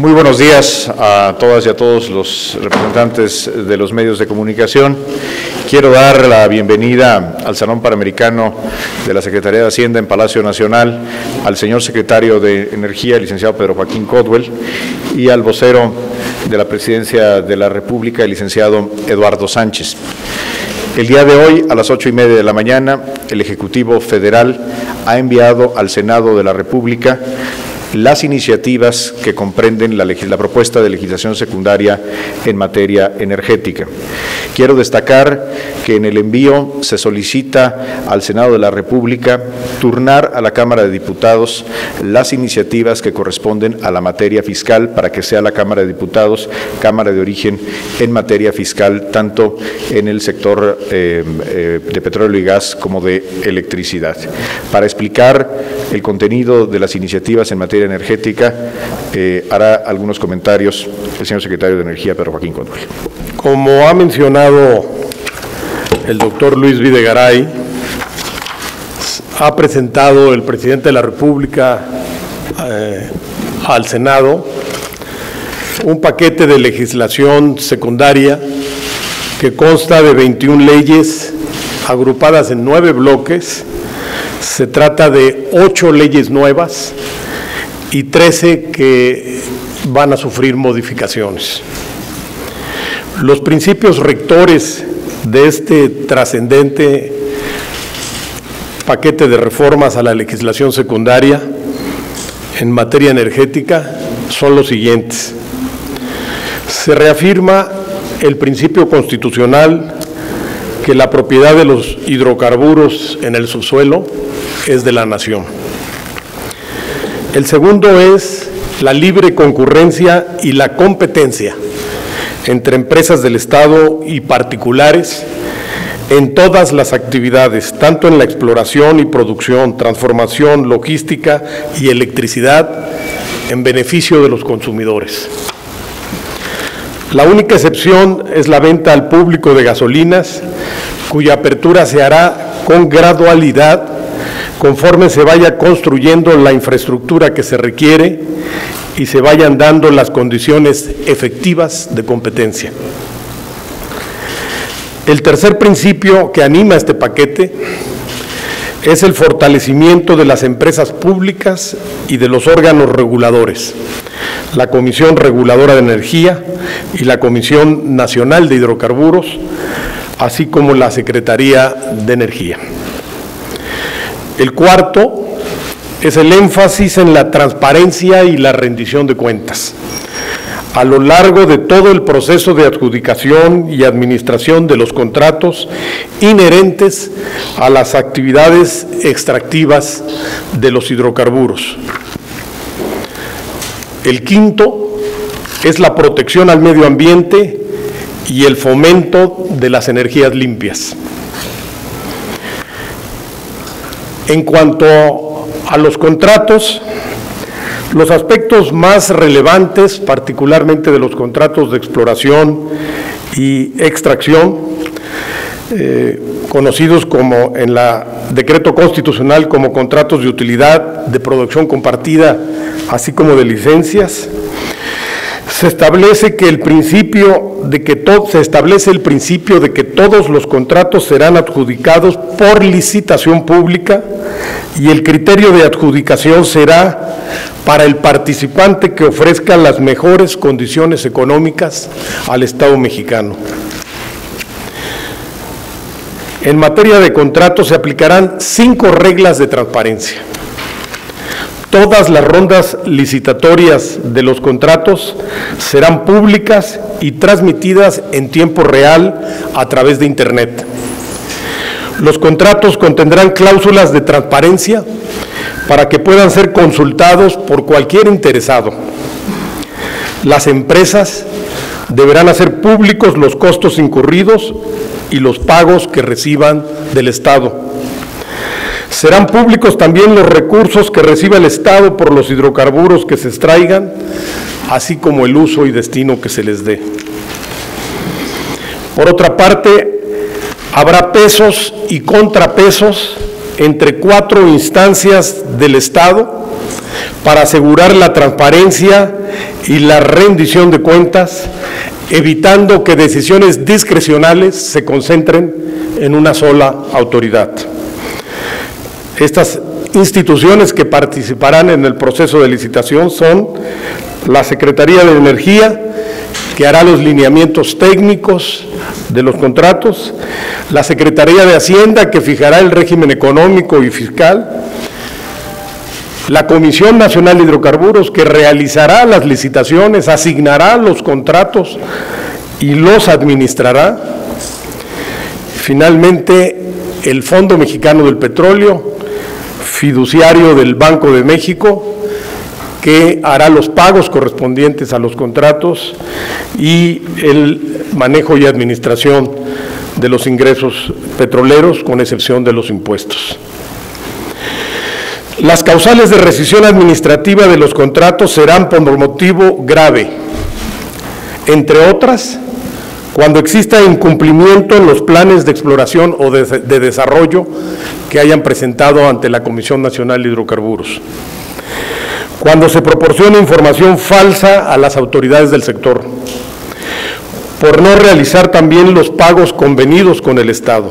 Muy buenos días a todas y a todos los representantes de los medios de comunicación. Quiero dar la bienvenida al Salón Panamericano de la Secretaría de Hacienda en Palacio Nacional al señor secretario de Energía, licenciado Pedro Joaquín Codwell, y al vocero de la Presidencia de la República, el licenciado Eduardo Sánchez. El día de hoy, a las ocho y media de la mañana, el Ejecutivo Federal ha enviado al Senado de la República las iniciativas que comprenden la, propuesta de legislación secundaria en materia energética. Quiero destacar que en el envío se solicita al Senado de la República turnar a la Cámara de Diputados las iniciativas que corresponden a la materia fiscal para que sea la Cámara de Diputados Cámara de origen en materia fiscal, tanto en el sector eh, eh, de petróleo y gas como de electricidad. Para explicar el contenido de las iniciativas en materia energética, eh, hará algunos comentarios el señor secretario de Energía, Pedro Joaquín Conduel. Como ha mencionado el doctor Luis Videgaray, ha presentado el presidente de la República eh, al Senado un paquete de legislación secundaria que consta de 21 leyes agrupadas en nueve bloques. Se trata de ocho leyes nuevas y 13 que van a sufrir modificaciones. Los principios rectores de este trascendente paquete de reformas a la legislación secundaria en materia energética son los siguientes. Se reafirma el principio constitucional que la propiedad de los hidrocarburos en el subsuelo es de la nación. El segundo es la libre concurrencia y la competencia entre empresas del Estado y particulares en todas las actividades, tanto en la exploración y producción, transformación, logística y electricidad, en beneficio de los consumidores. La única excepción es la venta al público de gasolinas, cuya apertura se hará con gradualidad conforme se vaya construyendo la infraestructura que se requiere y se vayan dando las condiciones efectivas de competencia. El tercer principio que anima este paquete es el fortalecimiento de las empresas públicas y de los órganos reguladores, la Comisión Reguladora de Energía y la Comisión Nacional de Hidrocarburos, así como la Secretaría de Energía. El cuarto es el énfasis en la transparencia y la rendición de cuentas. A lo largo de todo el proceso de adjudicación y administración de los contratos inherentes a las actividades extractivas de los hidrocarburos. El quinto es la protección al medio ambiente y el fomento de las energías limpias. En cuanto a los contratos, los aspectos más relevantes, particularmente de los contratos de exploración y extracción, eh, conocidos como en la decreto constitucional como contratos de utilidad, de producción compartida, así como de licencias, se establece que el principio de que todo se establece el principio de que todos los contratos serán adjudicados por licitación pública y el criterio de adjudicación será para el participante que ofrezca las mejores condiciones económicas al Estado mexicano. En materia de contratos se aplicarán cinco reglas de transparencia. Todas las rondas licitatorias de los contratos serán públicas y transmitidas en tiempo real a través de Internet. Los contratos contendrán cláusulas de transparencia para que puedan ser consultados por cualquier interesado. Las empresas deberán hacer públicos los costos incurridos y los pagos que reciban del Estado. Serán públicos también los recursos que reciba el Estado por los hidrocarburos que se extraigan, así como el uso y destino que se les dé. Por otra parte, habrá pesos y contrapesos entre cuatro instancias del Estado para asegurar la transparencia y la rendición de cuentas, evitando que decisiones discrecionales se concentren en una sola autoridad. Estas instituciones que participarán en el proceso de licitación son la Secretaría de Energía, que hará los lineamientos técnicos de los contratos, la Secretaría de Hacienda, que fijará el régimen económico y fiscal, la Comisión Nacional de Hidrocarburos, que realizará las licitaciones, asignará los contratos y los administrará. Finalmente, el Fondo Mexicano del Petróleo, fiduciario del Banco de México, que hará los pagos correspondientes a los contratos y el manejo y administración de los ingresos petroleros, con excepción de los impuestos. Las causales de rescisión administrativa de los contratos serán por motivo grave, entre otras, cuando exista incumplimiento en los planes de exploración o de, de desarrollo que hayan presentado ante la Comisión Nacional de Hidrocarburos. Cuando se proporciona información falsa a las autoridades del sector, por no realizar también los pagos convenidos con el Estado,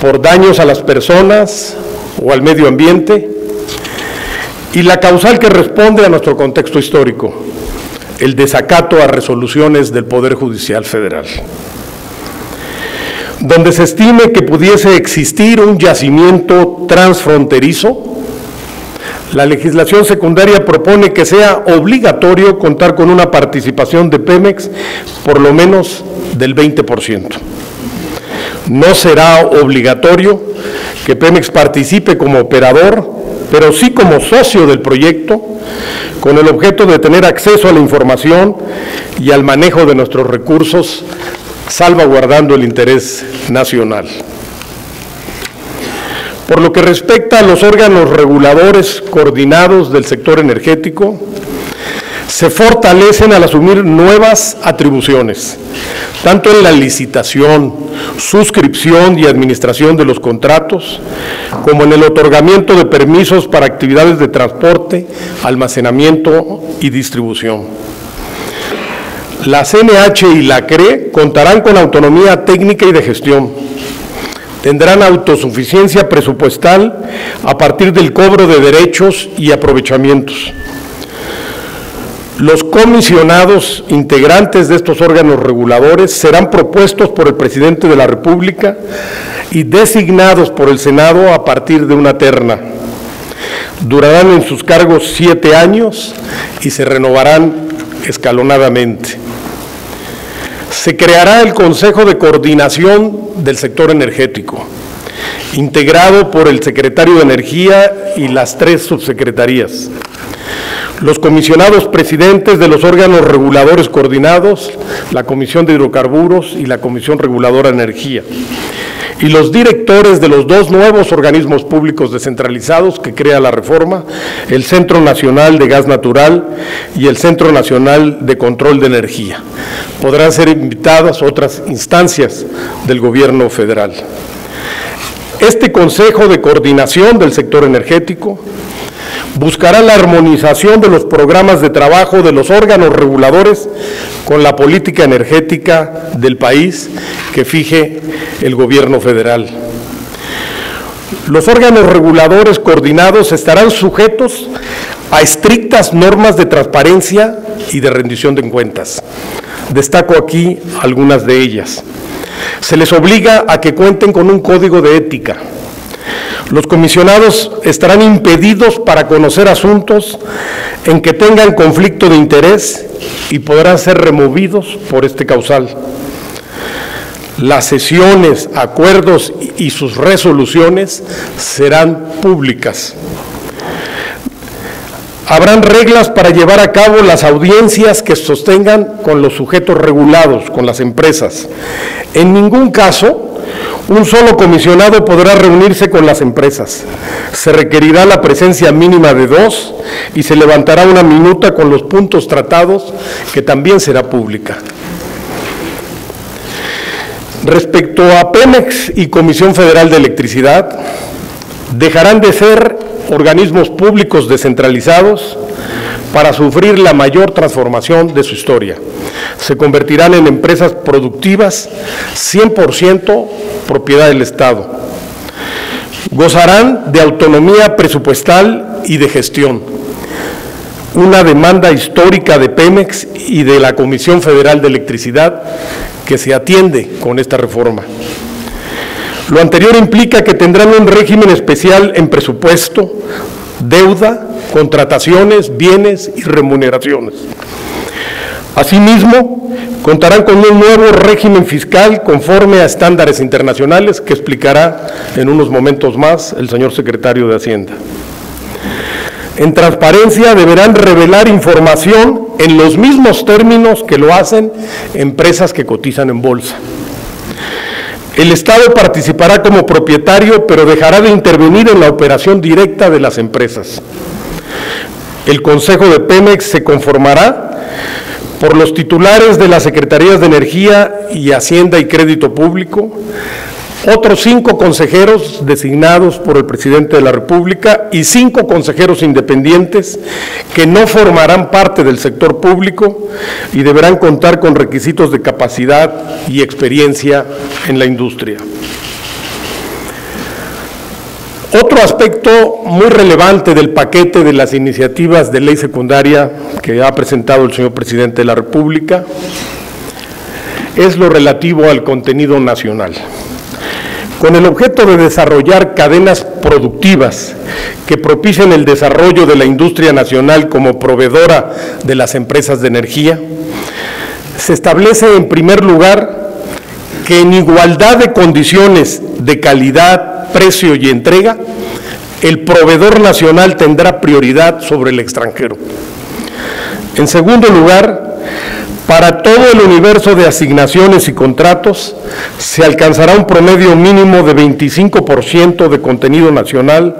por daños a las personas o al medio ambiente, y la causal que responde a nuestro contexto histórico, el desacato a resoluciones del Poder Judicial Federal donde se estime que pudiese existir un yacimiento transfronterizo la legislación secundaria propone que sea obligatorio contar con una participación de Pemex por lo menos del 20%. No será obligatorio que Pemex participe como operador, pero sí como socio del proyecto, con el objeto de tener acceso a la información y al manejo de nuestros recursos, salvaguardando el interés nacional. Por lo que respecta a los órganos reguladores coordinados del sector energético, se fortalecen al asumir nuevas atribuciones, tanto en la licitación, suscripción y administración de los contratos, como en el otorgamiento de permisos para actividades de transporte, almacenamiento y distribución. La CNH y la CRE contarán con autonomía técnica y de gestión tendrán autosuficiencia presupuestal a partir del cobro de derechos y aprovechamientos. Los comisionados integrantes de estos órganos reguladores serán propuestos por el presidente de la República y designados por el Senado a partir de una terna. Durarán en sus cargos siete años y se renovarán escalonadamente se creará el Consejo de Coordinación del Sector Energético, integrado por el secretario de Energía y las tres subsecretarías. Los comisionados presidentes de los órganos reguladores coordinados, la Comisión de Hidrocarburos y la Comisión Reguladora de Energía y los directores de los dos nuevos organismos públicos descentralizados que crea la reforma, el Centro Nacional de Gas Natural y el Centro Nacional de Control de Energía. Podrán ser invitadas otras instancias del gobierno federal. Este Consejo de Coordinación del Sector Energético buscará la armonización de los programas de trabajo de los órganos reguladores con la política energética del país que fije el gobierno federal. Los órganos reguladores coordinados estarán sujetos a estrictas normas de transparencia y de rendición de cuentas. Destaco aquí algunas de ellas. Se les obliga a que cuenten con un código de ética, los comisionados estarán impedidos para conocer asuntos en que tengan conflicto de interés y podrán ser removidos por este causal. Las sesiones, acuerdos y sus resoluciones serán públicas. Habrán reglas para llevar a cabo las audiencias que sostengan con los sujetos regulados, con las empresas. En ningún caso un solo comisionado podrá reunirse con las empresas. Se requerirá la presencia mínima de dos y se levantará una minuta con los puntos tratados que también será pública. Respecto a Pemex y Comisión Federal de Electricidad, dejarán de ser organismos públicos descentralizados para sufrir la mayor transformación de su historia. Se convertirán en empresas productivas 100% propiedad del Estado. Gozarán de autonomía presupuestal y de gestión. Una demanda histórica de Pemex y de la Comisión Federal de Electricidad que se atiende con esta reforma. Lo anterior implica que tendrán un régimen especial en presupuesto, deuda, contrataciones, bienes y remuneraciones. Asimismo, contarán con un nuevo régimen fiscal conforme a estándares internacionales que explicará en unos momentos más el señor secretario de Hacienda. En transparencia deberán revelar información en los mismos términos que lo hacen empresas que cotizan en bolsa. El Estado participará como propietario, pero dejará de intervenir en la operación directa de las empresas. El Consejo de Pemex se conformará por los titulares de las Secretarías de Energía y Hacienda y Crédito Público, otros cinco consejeros designados por el presidente de la República y cinco consejeros independientes que no formarán parte del sector público y deberán contar con requisitos de capacidad y experiencia en la industria. Otro aspecto muy relevante del paquete de las iniciativas de ley secundaria que ha presentado el señor presidente de la República es lo relativo al contenido nacional con el objeto de desarrollar cadenas productivas que propicien el desarrollo de la industria nacional como proveedora de las empresas de energía, se establece en primer lugar que en igualdad de condiciones de calidad, precio y entrega, el proveedor nacional tendrá prioridad sobre el extranjero. En segundo lugar, para todo el universo de asignaciones y contratos se alcanzará un promedio mínimo de 25% de contenido nacional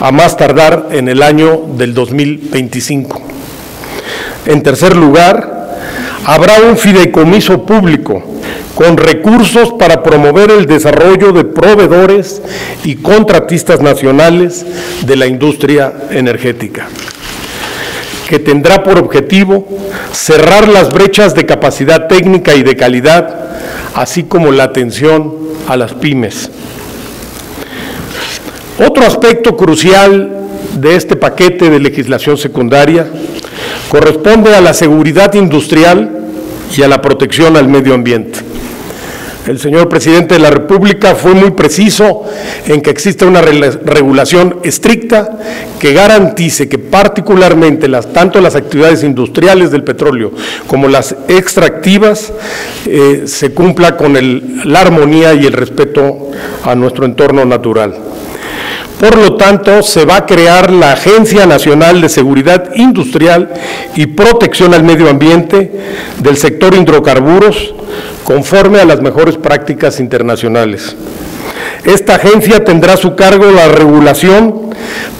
a más tardar en el año del 2025. En tercer lugar, habrá un fideicomiso público con recursos para promover el desarrollo de proveedores y contratistas nacionales de la industria energética que tendrá por objetivo cerrar las brechas de capacidad técnica y de calidad, así como la atención a las pymes. Otro aspecto crucial de este paquete de legislación secundaria corresponde a la seguridad industrial y a la protección al medio ambiente. El señor presidente de la República fue muy preciso en que existe una regulación estricta que garantice que particularmente las, tanto las actividades industriales del petróleo como las extractivas eh, se cumpla con la armonía y el respeto a nuestro entorno natural. Por lo tanto, se va a crear la Agencia Nacional de Seguridad Industrial y Protección al Medio Ambiente del sector hidrocarburos, conforme a las mejores prácticas internacionales. Esta agencia tendrá a su cargo la regulación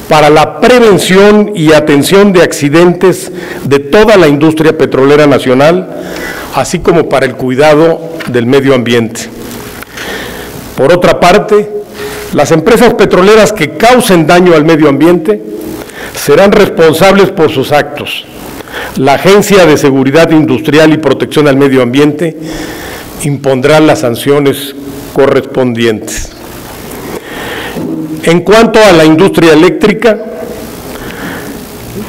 para la prevención y atención de accidentes de toda la industria petrolera nacional, así como para el cuidado del medio ambiente. Por otra parte, las empresas petroleras que causen daño al medio ambiente serán responsables por sus actos. La Agencia de Seguridad Industrial y Protección al Medio Ambiente impondrá las sanciones correspondientes. En cuanto a la industria eléctrica,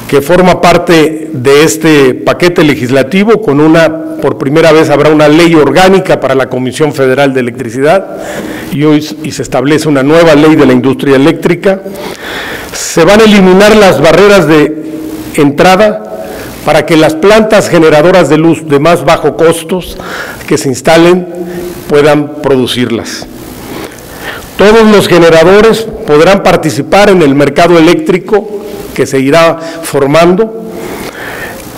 que forma parte de este paquete legislativo, con una, por primera vez habrá una ley orgánica para la Comisión Federal de Electricidad y hoy y se establece una nueva ley de la industria eléctrica. Se van a eliminar las barreras de entrada para que las plantas generadoras de luz de más bajo costos que se instalen puedan producirlas. Todos los generadores podrán participar en el mercado eléctrico que se irá formando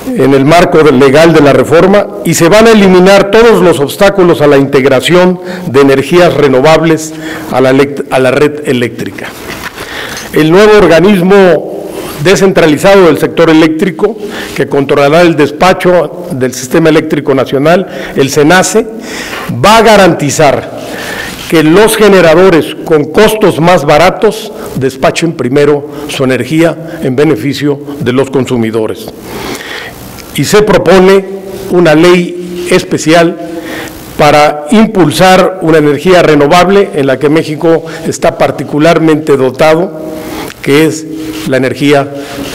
en el marco legal de la reforma y se van a eliminar todos los obstáculos a la integración de energías renovables a la, a la red eléctrica. El nuevo organismo descentralizado del sector eléctrico que controlará el despacho del Sistema Eléctrico Nacional, el SENACE, va a garantizar que los generadores con costos más baratos despachen primero su energía en beneficio de los consumidores. Y se propone una ley especial para impulsar una energía renovable en la que México está particularmente dotado, que es la energía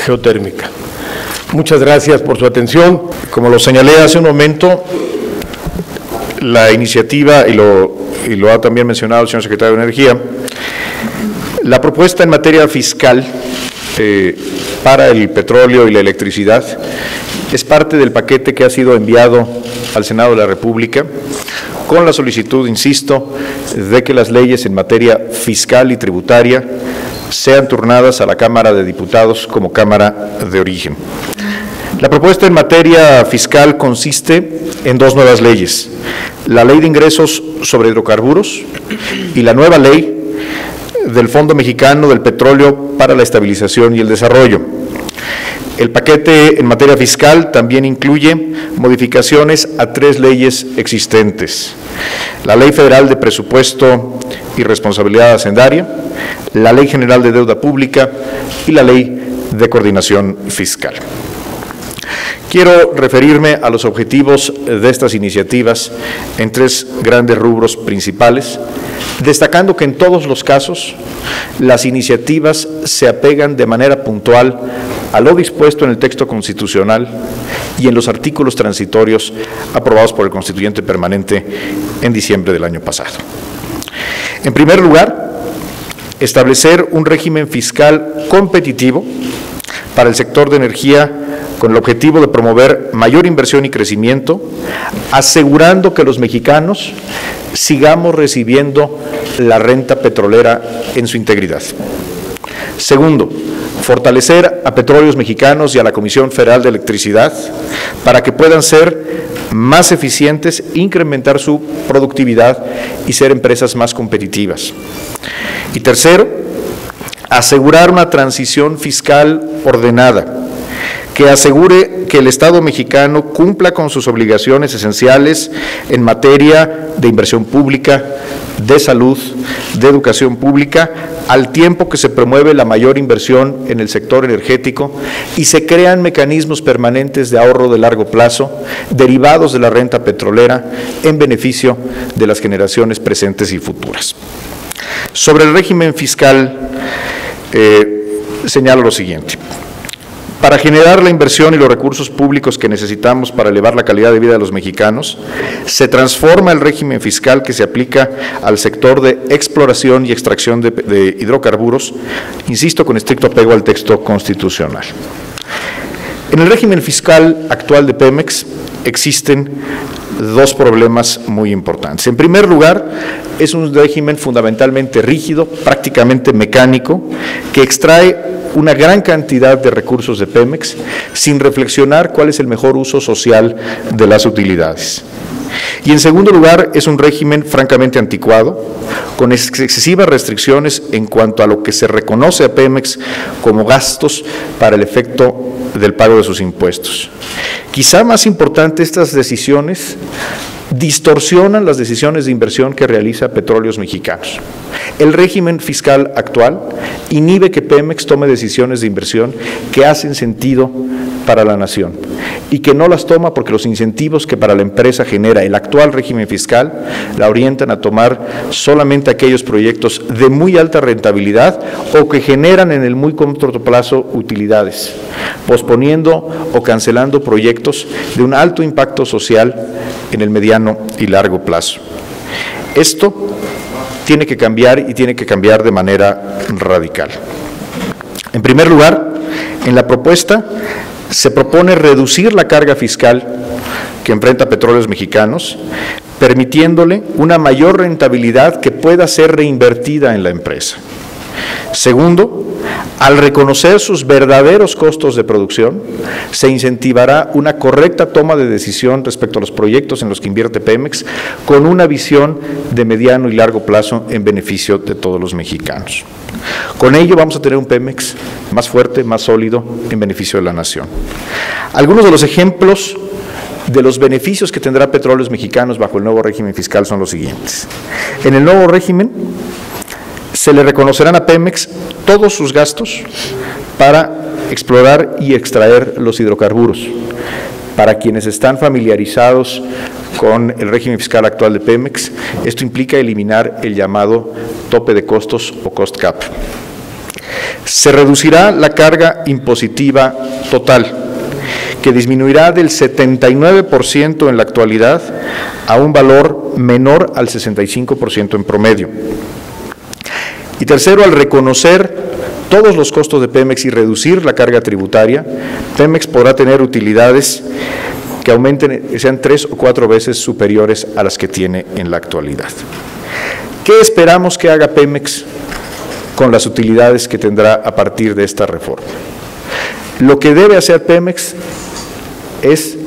geotérmica. Muchas gracias por su atención. Como lo señalé hace un momento, la iniciativa, y lo, y lo ha también mencionado el señor secretario de Energía, la propuesta en materia fiscal eh, para el petróleo y la electricidad es parte del paquete que ha sido enviado al Senado de la República con la solicitud, insisto, de que las leyes en materia fiscal y tributaria sean turnadas a la Cámara de Diputados como Cámara de origen. La propuesta en materia fiscal consiste en dos nuevas leyes, la Ley de Ingresos sobre Hidrocarburos y la nueva ley del Fondo Mexicano del Petróleo para la Estabilización y el Desarrollo. El paquete en materia fiscal también incluye modificaciones a tres leyes existentes. La Ley Federal de Presupuesto y Responsabilidad Hacendaria, la Ley General de Deuda Pública y la Ley de Coordinación Fiscal. Quiero referirme a los objetivos de estas iniciativas en tres grandes rubros principales, destacando que en todos los casos las iniciativas se apegan de manera puntual a lo dispuesto en el texto constitucional y en los artículos transitorios aprobados por el constituyente permanente en diciembre del año pasado. En primer lugar, establecer un régimen fiscal competitivo para el sector de energía con el objetivo de promover mayor inversión y crecimiento, asegurando que los mexicanos sigamos recibiendo la renta petrolera en su integridad. Segundo, fortalecer a Petróleos Mexicanos y a la Comisión Federal de Electricidad para que puedan ser más eficientes, incrementar su productividad y ser empresas más competitivas. Y tercero, asegurar una transición fiscal ordenada que asegure que el Estado mexicano cumpla con sus obligaciones esenciales en materia de inversión pública, de salud, de educación pública, al tiempo que se promueve la mayor inversión en el sector energético y se crean mecanismos permanentes de ahorro de largo plazo derivados de la renta petrolera en beneficio de las generaciones presentes y futuras. Sobre el régimen fiscal, eh, señalo lo siguiente. Para generar la inversión y los recursos públicos que necesitamos para elevar la calidad de vida de los mexicanos, se transforma el régimen fiscal que se aplica al sector de exploración y extracción de, hidrocarburos, insisto, con estricto apego al texto constitucional. En el régimen fiscal actual de Pemex existen dos problemas muy importantes. En primer lugar, es un régimen fundamentalmente rígido, prácticamente mecánico, que extrae una gran cantidad de recursos de Pemex sin reflexionar cuál es el mejor uso social de las utilidades. Y en segundo lugar, es un régimen francamente anticuado, con excesivas restricciones en cuanto a lo que se reconoce a Pemex como gastos para el efecto del pago de sus impuestos. Quizá más importante, estas decisiones distorsionan las decisiones de inversión que realiza Petróleos Mexicanos. El régimen fiscal actual inhibe que Pemex tome decisiones de inversión que hacen sentido para la nación y que no las toma porque los incentivos que para la empresa genera el actual régimen fiscal la orientan a tomar solamente aquellos proyectos de muy alta rentabilidad o que generan en el muy corto plazo utilidades, posponiendo o cancelando proyectos de un alto impacto social en el mediano y largo plazo. Esto tiene que cambiar y tiene que cambiar de manera radical. En primer lugar, en la propuesta se propone reducir la carga fiscal que enfrenta petróleos mexicanos, permitiéndole una mayor rentabilidad que pueda ser reinvertida en la empresa. Segundo, al reconocer sus verdaderos costos de producción, se incentivará una correcta toma de decisión respecto a los proyectos en los que invierte Pemex, con una visión de mediano y largo plazo en beneficio de todos los mexicanos. Con ello vamos a tener un Pemex más fuerte, más sólido, en beneficio de la nación. Algunos de los ejemplos de los beneficios que tendrá Petróleos Mexicanos bajo el nuevo régimen fiscal son los siguientes. En el nuevo régimen se le reconocerán a Pemex todos sus gastos para explorar y extraer los hidrocarburos. Para quienes están familiarizados con el régimen fiscal actual de Pemex, esto implica eliminar el llamado tope de costos o cost cap. Se reducirá la carga impositiva total que disminuirá del 79% en la actualidad a un valor menor al 65% en promedio. Y tercero, al reconocer todos los costos de Pemex y reducir la carga tributaria, Pemex podrá tener utilidades que aumenten, sean tres o cuatro veces superiores a las que tiene en la actualidad. ¿Qué esperamos que haga Pemex con las utilidades que tendrá a partir de esta reforma? Lo que debe hacer Pemex es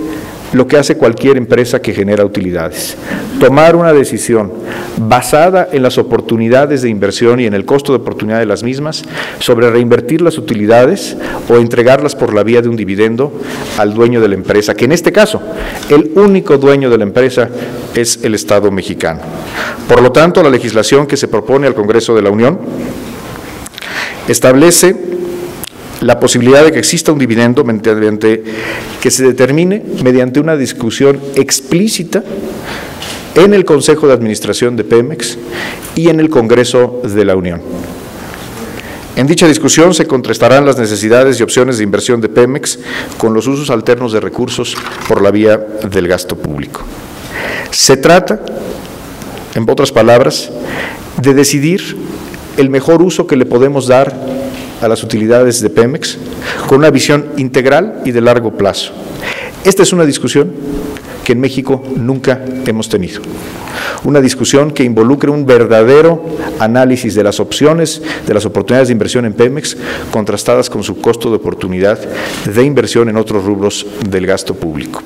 lo que hace cualquier empresa que genera utilidades. Tomar una decisión basada en las oportunidades de inversión y en el costo de oportunidad de las mismas sobre reinvertir las utilidades o entregarlas por la vía de un dividendo al dueño de la empresa, que en este caso el único dueño de la empresa es el Estado mexicano. Por lo tanto, la legislación que se propone al Congreso de la Unión establece la posibilidad de que exista un dividendo mediante que se determine mediante una discusión explícita en el Consejo de Administración de Pemex y en el Congreso de la Unión. En dicha discusión se contrastarán las necesidades y opciones de inversión de Pemex con los usos alternos de recursos por la vía del gasto público. Se trata, en otras palabras, de decidir el mejor uso que le podemos dar a las utilidades de Pemex con una visión integral y de largo plazo. Esta es una discusión que en México nunca hemos tenido. Una discusión que involucre un verdadero análisis de las opciones, de las oportunidades de inversión en Pemex, contrastadas con su costo de oportunidad de inversión en otros rubros del gasto público.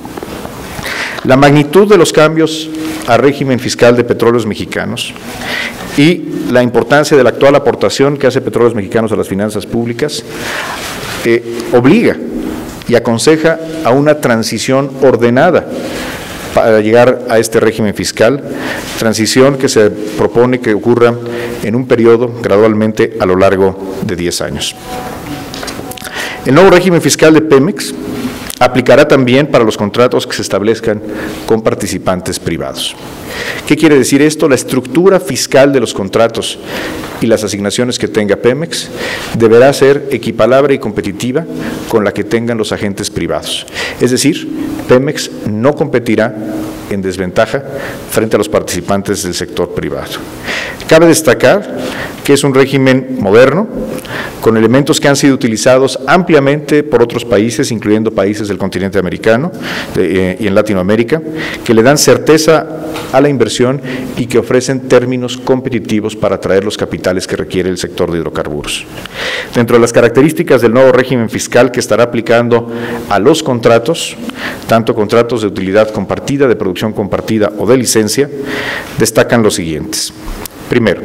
La magnitud de los cambios al régimen fiscal de petróleos mexicanos y la importancia de la actual aportación que hace Petróleos Mexicanos a las finanzas públicas eh, obliga y aconseja a una transición ordenada para llegar a este régimen fiscal, transición que se propone que ocurra en un periodo gradualmente a lo largo de 10 años. El nuevo régimen fiscal de Pemex aplicará también para los contratos que se establezcan con participantes privados. ¿Qué quiere decir esto? La estructura fiscal de los contratos y las asignaciones que tenga Pemex deberá ser equipalable y competitiva con la que tengan los agentes privados. Es decir, Pemex no competirá en desventaja frente a los participantes del sector privado. Cabe destacar que es un régimen moderno, con elementos que han sido utilizados ampliamente por otros países, incluyendo países del continente americano eh, y en Latinoamérica, que le dan certeza a la inversión y que ofrecen términos competitivos para atraer los capitales que requiere el sector de hidrocarburos. Dentro de las características del nuevo régimen fiscal que estará aplicando a los contratos, tanto contratos de utilidad compartida, de producción compartida o de licencia, destacan los siguientes. Primero,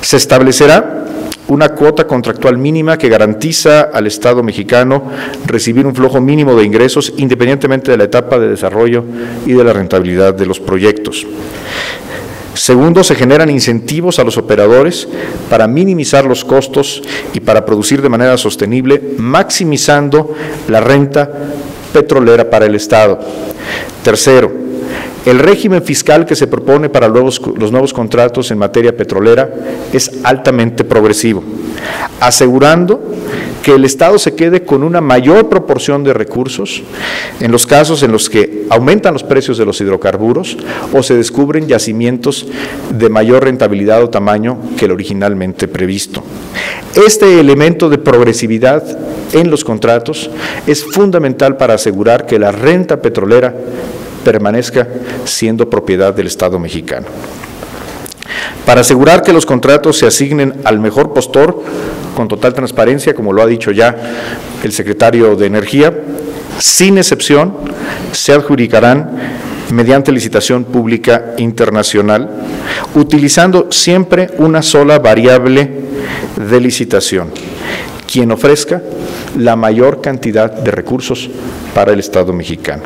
se establecerá una cuota contractual mínima que garantiza al Estado mexicano recibir un flujo mínimo de ingresos independientemente de la etapa de desarrollo y de la rentabilidad de los proyectos. Segundo, se generan incentivos a los operadores para minimizar los costos y para producir de manera sostenible, maximizando la renta petrolera para el Estado. Tercero, el régimen fiscal que se propone para los nuevos contratos en materia petrolera es altamente progresivo, asegurando que el Estado se quede con una mayor proporción de recursos en los casos en los que aumentan los precios de los hidrocarburos o se descubren yacimientos de mayor rentabilidad o tamaño que el originalmente previsto. Este elemento de progresividad en los contratos es fundamental para asegurar que la renta petrolera permanezca siendo propiedad del Estado mexicano. Para asegurar que los contratos se asignen al mejor postor, con total transparencia, como lo ha dicho ya el secretario de Energía, sin excepción, se adjudicarán mediante licitación pública internacional, utilizando siempre una sola variable de licitación, quien ofrezca la mayor cantidad de recursos para el Estado mexicano.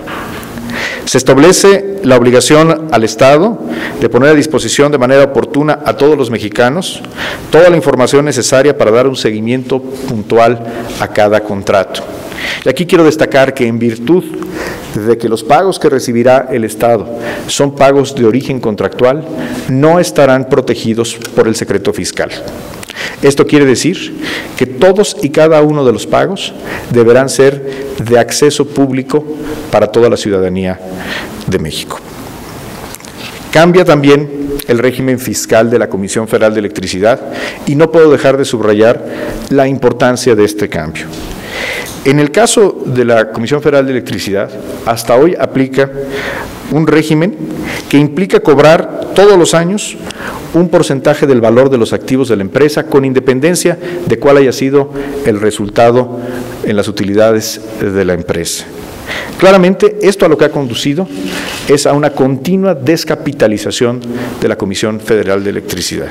Se establece la obligación al Estado de poner a disposición de manera oportuna a todos los mexicanos toda la información necesaria para dar un seguimiento puntual a cada contrato. Y aquí quiero destacar que en virtud de que los pagos que recibirá el Estado son pagos de origen contractual, no estarán protegidos por el secreto fiscal. Esto quiere decir que todos y cada uno de los pagos deberán ser de acceso público para toda la ciudadanía de México. Cambia también el régimen fiscal de la Comisión Federal de Electricidad y no puedo dejar de subrayar la importancia de este cambio. En el caso de la Comisión Federal de Electricidad, hasta hoy aplica un régimen que implica cobrar todos los años un porcentaje del valor de los activos de la empresa con independencia de cuál haya sido el resultado en las utilidades de la empresa. Claramente, esto a lo que ha conducido es a una continua descapitalización de la Comisión Federal de Electricidad.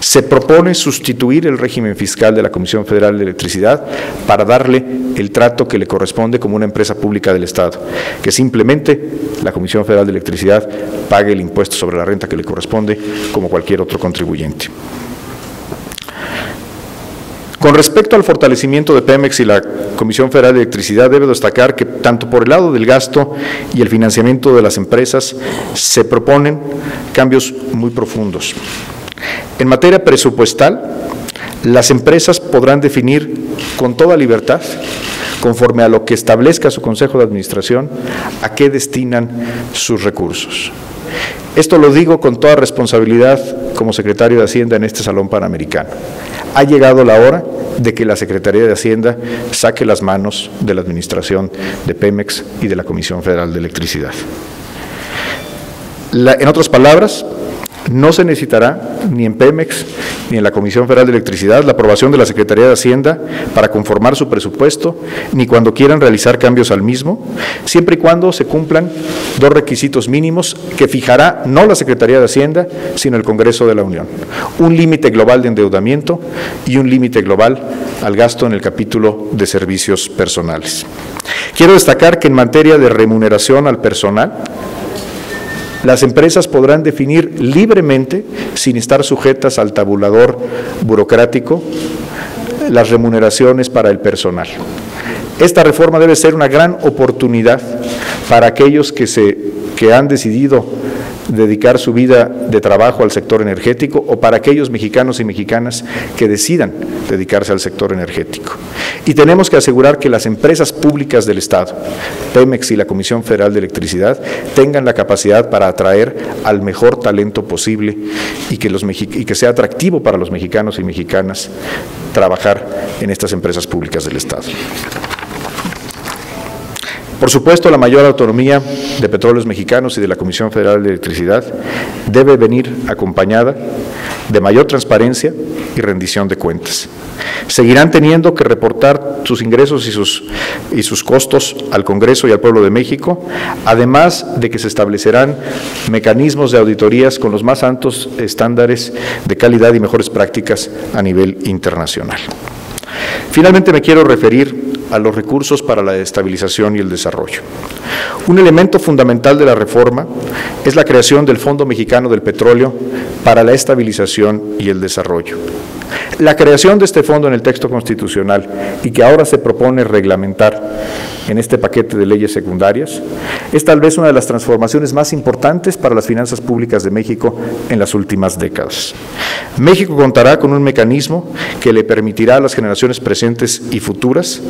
Se propone sustituir el régimen fiscal de la Comisión Federal de Electricidad para darle el trato que le corresponde como una empresa pública del Estado, que simplemente la Comisión Federal de Electricidad pague el impuesto sobre la renta que le corresponde como cualquier otro contribuyente. Con respecto al fortalecimiento de Pemex y la Comisión Federal de Electricidad, debe destacar que tanto por el lado del gasto y el financiamiento de las empresas se proponen cambios muy profundos. En materia presupuestal, las empresas podrán definir con toda libertad, conforme a lo que establezca su Consejo de Administración, a qué destinan sus recursos. Esto lo digo con toda responsabilidad como secretario de Hacienda en este Salón Panamericano. Ha llegado la hora de que la Secretaría de Hacienda saque las manos de la Administración de Pemex y de la Comisión Federal de Electricidad. en otras palabras, no se necesitará ni en Pemex ni en la Comisión Federal de Electricidad la aprobación de la Secretaría de Hacienda para conformar su presupuesto, ni cuando quieran realizar cambios al mismo, siempre y cuando se cumplan dos requisitos mínimos que fijará no la Secretaría de Hacienda, sino el Congreso de la Unión. Un límite global de endeudamiento y un límite global al gasto en el capítulo de servicios personales. Quiero destacar que en materia de remuneración al personal, las empresas podrán definir libremente, sin estar sujetas al tabulador burocrático, las remuneraciones para el personal. Esta reforma debe ser una gran oportunidad para aquellos que, se, que han decidido dedicar su vida de trabajo al sector energético o para aquellos mexicanos y mexicanas que decidan dedicarse al sector energético. Y tenemos que asegurar que las empresas públicas del Estado, Pemex y la Comisión Federal de Electricidad, tengan la capacidad para atraer al mejor talento posible y que, los, y que sea atractivo para los mexicanos y mexicanas trabajar en estas empresas públicas del Estado. Por supuesto, la mayor autonomía de Petróleos Mexicanos y de la Comisión Federal de Electricidad debe venir acompañada de mayor transparencia y rendición de cuentas. Seguirán teniendo que reportar sus ingresos y sus, y sus costos al Congreso y al pueblo de México, además de que se establecerán mecanismos de auditorías con los más altos estándares de calidad y mejores prácticas a nivel internacional. Finalmente me quiero referir a los recursos para la estabilización y el desarrollo. Un elemento fundamental de la reforma es la creación del Fondo Mexicano del Petróleo para la estabilización y el desarrollo. La creación de este fondo en el texto constitucional y que ahora se propone reglamentar en este paquete de leyes secundarias es tal vez una de las transformaciones más importantes para las finanzas públicas de México en las últimas décadas. México contará con un mecanismo que le permitirá a las generaciones presentes y futuras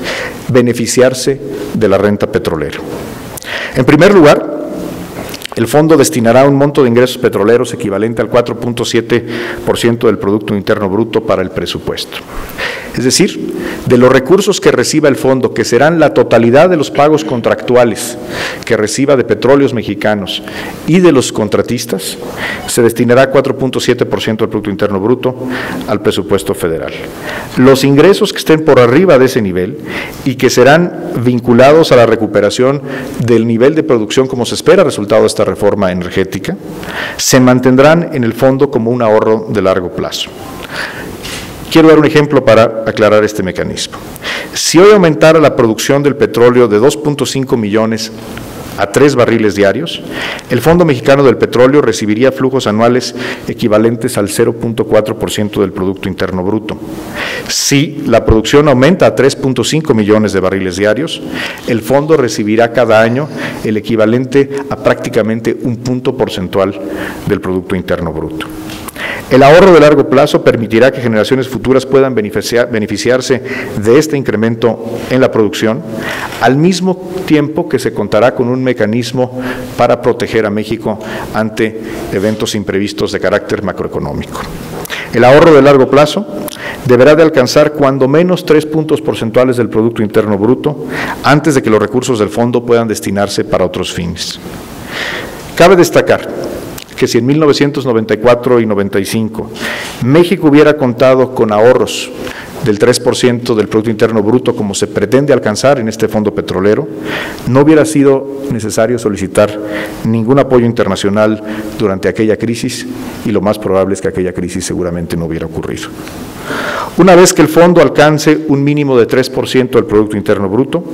beneficiarse de la renta petrolera. En primer lugar, el fondo destinará un monto de ingresos petroleros equivalente al 4.7% del Producto Interno Bruto para el presupuesto. Es decir, de los recursos que reciba el fondo, que serán la totalidad de los pagos contractuales que reciba de petróleos mexicanos y de los contratistas, se destinará 4.7% del Producto Interno Bruto al presupuesto federal. Los ingresos que estén por arriba de ese nivel y que serán vinculados a la recuperación del nivel de producción como se espera resultado de esta reforma energética, se mantendrán en el fondo como un ahorro de largo plazo. Quiero dar un ejemplo para aclarar este mecanismo. Si hoy aumentara la producción del petróleo de 2.5 millones a tres barriles diarios, el Fondo Mexicano del Petróleo recibiría flujos anuales equivalentes al 0.4% del Producto Interno Bruto. Si la producción aumenta a 3.5 millones de barriles diarios, el fondo recibirá cada año el equivalente a prácticamente un punto porcentual del Producto Interno Bruto. El ahorro de largo plazo permitirá que generaciones futuras puedan beneficiarse de este incremento en la producción, al mismo tiempo que se contará con un mecanismo para proteger a México ante eventos imprevistos de carácter macroeconómico. El ahorro de largo plazo deberá de alcanzar cuando menos tres puntos porcentuales del Producto Interno Bruto antes de que los recursos del fondo puedan destinarse para otros fines. Cabe destacar que si en 1994 y 95 México hubiera contado con ahorros del 3% del Producto Interno Bruto como se pretende alcanzar en este fondo petrolero, no hubiera sido necesario solicitar ningún apoyo internacional durante aquella crisis y lo más probable es que aquella crisis seguramente no hubiera ocurrido. Una vez que el fondo alcance un mínimo de 3% del Producto Interno Bruto,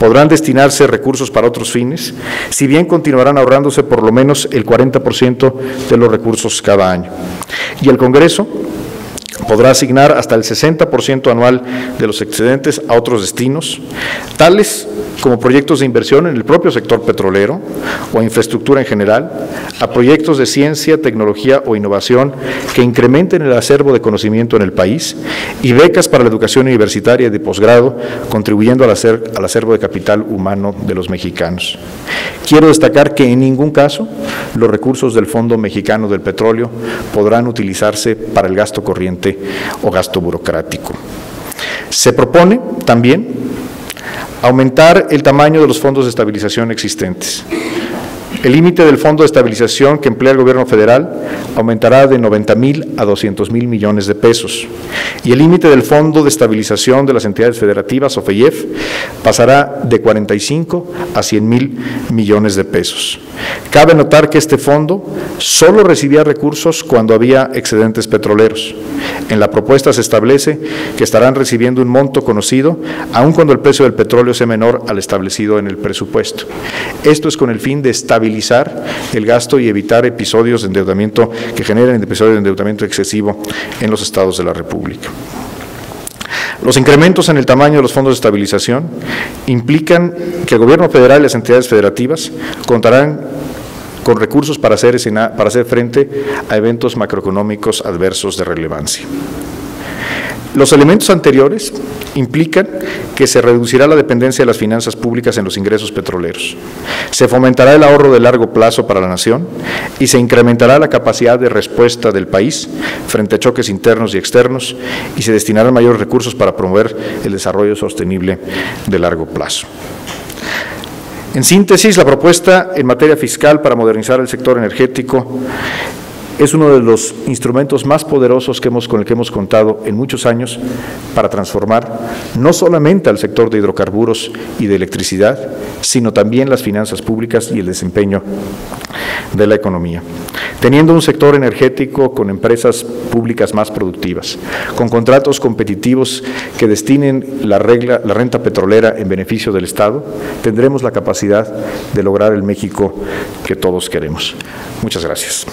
podrán destinarse recursos para otros fines, si bien continuarán ahorrándose por lo menos el 40% de los recursos cada año. Y el Congreso podrá asignar hasta el 60% anual de los excedentes a otros destinos, tales como proyectos de inversión en el propio sector petrolero o infraestructura en general, a proyectos de ciencia, tecnología o innovación que incrementen el acervo de conocimiento en el país y becas para la educación universitaria de posgrado, contribuyendo al, al acervo de capital humano de los mexicanos. Quiero destacar que en ningún caso los recursos del Fondo Mexicano del Petróleo podrán utilizarse para el gasto corriente o gasto burocrático. Se propone también aumentar el tamaño de los fondos de estabilización existentes. El límite del Fondo de Estabilización que emplea el Gobierno federal aumentará de 90 mil a 200 mil millones de pesos y el límite del Fondo de Estabilización de las Entidades Federativas, OFEIEF, pasará de 45 a 100 mil millones de pesos. Cabe notar que este fondo solo recibía recursos cuando había excedentes petroleros. En la propuesta se establece que estarán recibiendo un monto conocido, aun cuando el precio del petróleo sea menor al establecido en el presupuesto. Esto es con el fin de el gasto y evitar episodios de endeudamiento que generen episodios de endeudamiento excesivo en los estados de la República. Los incrementos en el tamaño de los fondos de estabilización implican que el Gobierno federal y las entidades federativas contarán con recursos para hacer, para hacer frente a eventos macroeconómicos adversos de relevancia. Los elementos anteriores implican que se reducirá la dependencia de las finanzas públicas en los ingresos petroleros, se fomentará el ahorro de largo plazo para la nación y se incrementará la capacidad de respuesta del país frente a choques internos y externos y se destinarán mayores recursos para promover el desarrollo sostenible de largo plazo. En síntesis, la propuesta en materia fiscal para modernizar el sector energético es uno de los instrumentos más poderosos con el que hemos contado en muchos años para transformar no solamente al sector de hidrocarburos y de electricidad, sino también las finanzas públicas y el desempeño de la economía. Teniendo un sector energético con empresas públicas más productivas, con contratos competitivos que destinen la, regla, la renta petrolera en beneficio del Estado, tendremos la capacidad de lograr el México que todos queremos. Muchas gracias.